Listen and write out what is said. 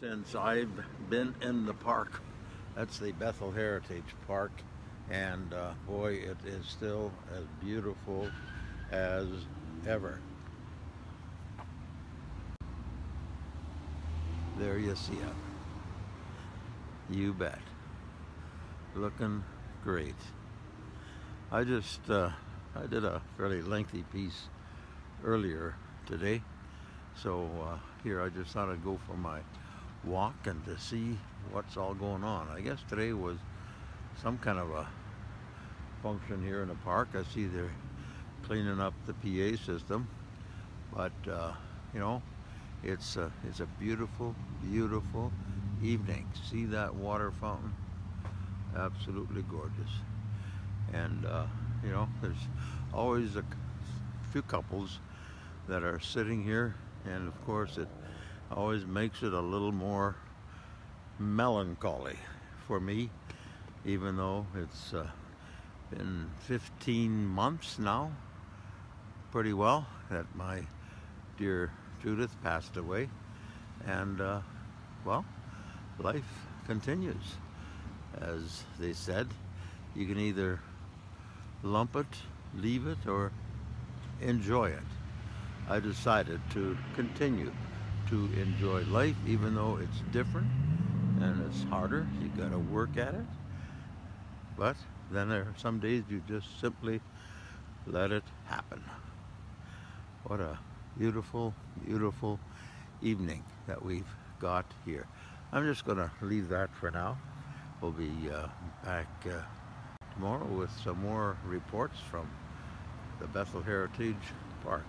since I've been in the park. That's the Bethel Heritage Park, and uh, boy, it is still as beautiful as ever. There you see it. You bet. Looking great. I just, uh, I did a fairly lengthy piece earlier today. So uh, here I just thought I'd go for my walk and to see what's all going on. I guess today was some kind of a function here in the park. I see they're cleaning up the PA system, but uh, you know, it's a, it's a beautiful, beautiful evening. See that water fountain? Absolutely gorgeous. And uh, you know, there's always a few couples that are sitting here and of course it always makes it a little more melancholy for me even though it's uh, been 15 months now pretty well that my dear Judith passed away. And uh, well life continues. As they said you can either lump it leave it or enjoy it. I decided to continue to enjoy life even though it's different and it's harder. You got to work at it. But then there are some days you just simply let it happen. What a beautiful, beautiful evening that we've got here. I'm just going to leave that for now. We'll be uh, back uh, tomorrow with some more reports from the Bethel Heritage Park.